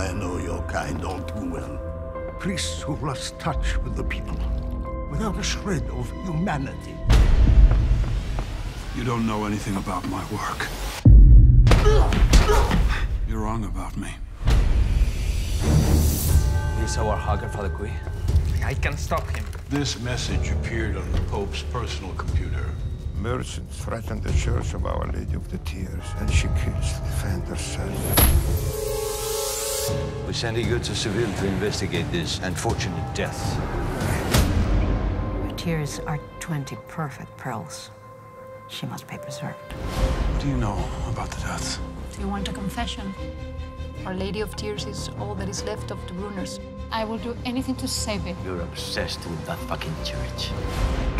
I know your kind all too well. Priests who've lost touch with the people, without a shred of humanity. You don't know anything about my work. You're wrong about me. This is our hugger, Father Quart. I can stop him. This message appeared on the Pope's personal computer. Merchants threatened the Church of Our Lady of the Tears, and she kills to defend herself. We're sending you to Seville to investigate this unfortunate death. Her tears are 20 perfect pearls. She must be preserved. What do you know about the deaths? Do you want a confession? Our Lady of Tears is all that is left of the Bruners. I will do anything to save it. You're obsessed with that fucking church.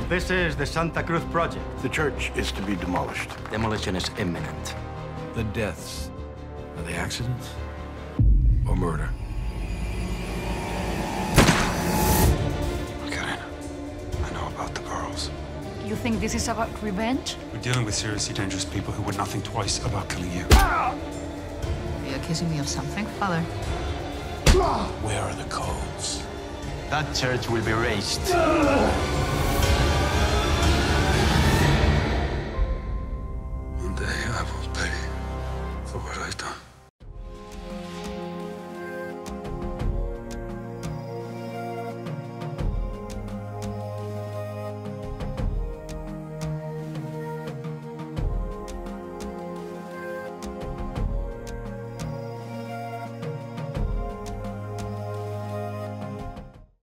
This is the Santa Cruz Project. The church is to be demolished. Demolition is imminent. The deaths are they accidents or murder. Look at. I know about the girls. You think this is about revenge? We're dealing with seriously dangerous people who would nothing twice about killing you. You're accusing me of something, Father? Where are the codes? That church will be razed. One day I will pay for what I've done.